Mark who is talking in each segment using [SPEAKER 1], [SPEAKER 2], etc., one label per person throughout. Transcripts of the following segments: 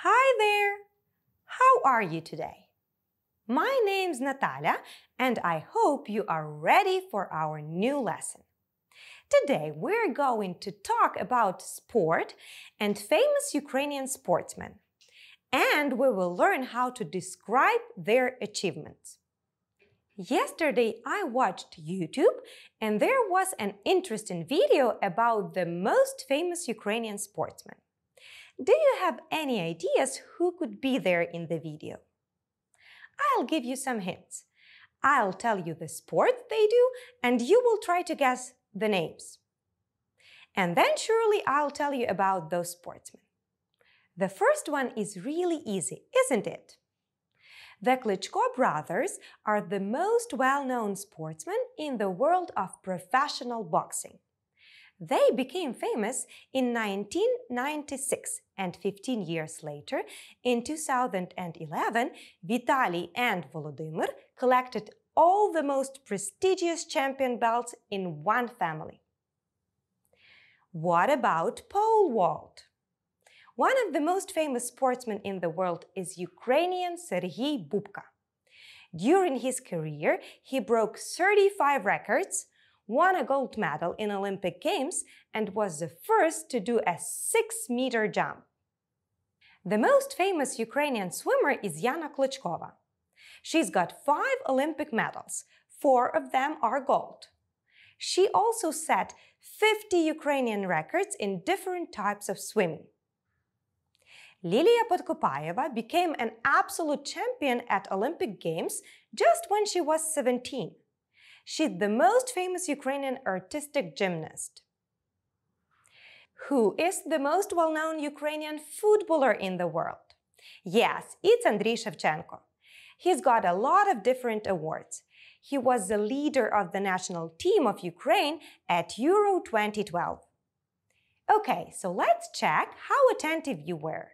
[SPEAKER 1] Hi there! How are you today? My name's Natalia, and I hope you are ready for our new lesson. Today we're going to talk about sport and famous Ukrainian sportsmen. And we will learn how to describe their achievements. Yesterday I watched YouTube and there was an interesting video about the most famous Ukrainian sportsmen. Do you have any ideas who could be there in the video? I'll give you some hints. I'll tell you the sport they do and you will try to guess the names. And then surely I'll tell you about those sportsmen. The first one is really easy, isn't it? The Klitschko brothers are the most well-known sportsmen in the world of professional boxing. They became famous in 1996 and 15 years later, in 2011, Vitali and Volodymyr collected all the most prestigious champion belts in one family. What about pole vault? One of the most famous sportsmen in the world is Ukrainian Serhiy Bubka. During his career, he broke 35 records, won a gold medal in Olympic Games, and was the first to do a 6-meter jump. The most famous Ukrainian swimmer is Yana Klochkova. She's got five Olympic medals, four of them are gold. She also set 50 Ukrainian records in different types of swimming. Lilia Podkopayeva became an absolute champion at Olympic Games just when she was 17. She's the most famous Ukrainian artistic gymnast. Who is the most well-known Ukrainian footballer in the world? Yes, it's Andriy Shevchenko. He's got a lot of different awards. He was the leader of the national team of Ukraine at Euro 2012. Okay, so let's check how attentive you were.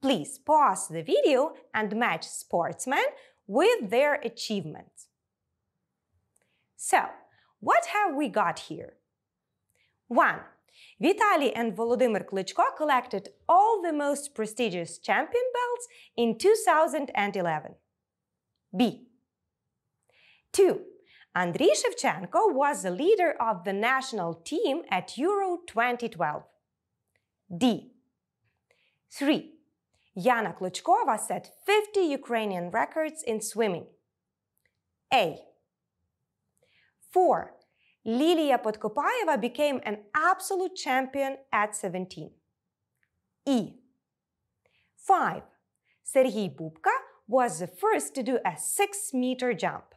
[SPEAKER 1] Please pause the video and match sportsmen with their achievements. So, what have we got here? 1. Vitaly and Volodymyr Klitschko collected all the most prestigious champion belts in 2011. B. 2. Andriy Shevchenko was the leader of the national team at Euro 2012. D. 3. Yana Klochkova set 50 Ukrainian records in swimming. A. 4. Lilia Podkopayeva became an absolute champion at 17. E. 5. Serhiy Bubka was the first to do a 6-meter jump.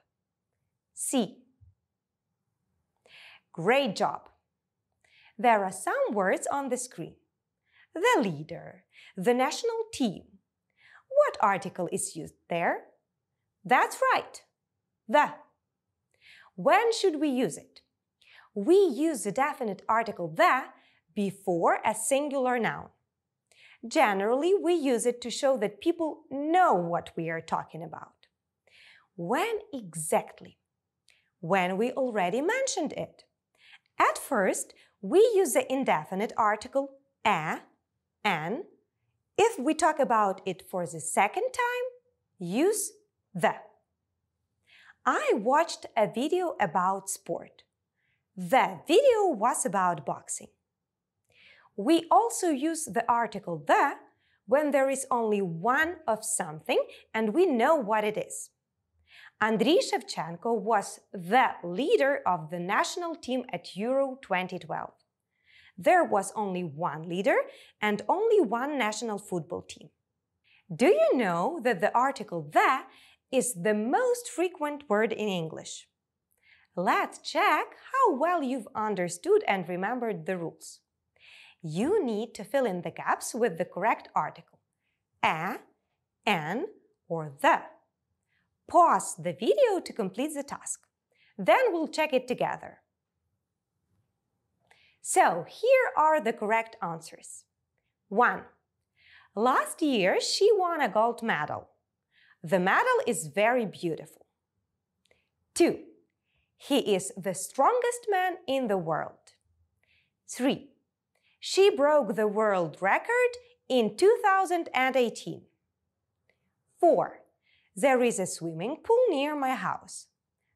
[SPEAKER 1] C. Great job! There are some words on the screen the leader, the national team. What article is used there? That's right, the. When should we use it? We use the definite article the before a singular noun. Generally, we use it to show that people know what we are talking about. When exactly? When we already mentioned it. At first, we use the indefinite article a and if we talk about it for the second time, use the. I watched a video about sport. The video was about boxing. We also use the article the when there is only one of something and we know what it is. Andriy Shevchenko was the leader of the national team at Euro 2012 there was only one leader and only one national football team. Do you know that the article the is the most frequent word in English? Let's check how well you've understood and remembered the rules. You need to fill in the gaps with the correct article a, an, or the. Pause the video to complete the task. Then we'll check it together. So here are the correct answers. 1. Last year she won a gold medal. The medal is very beautiful. 2. He is the strongest man in the world. 3. She broke the world record in 2018. 4. There is a swimming pool near my house.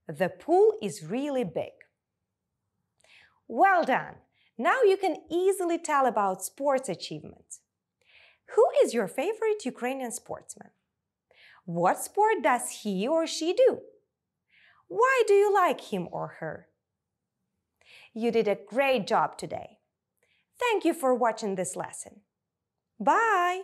[SPEAKER 1] The pool is really big. Well done! Now you can easily tell about sports achievements. Who is your favorite Ukrainian sportsman? What sport does he or she do? Why do you like him or her? You did a great job today. Thank you for watching this lesson. Bye!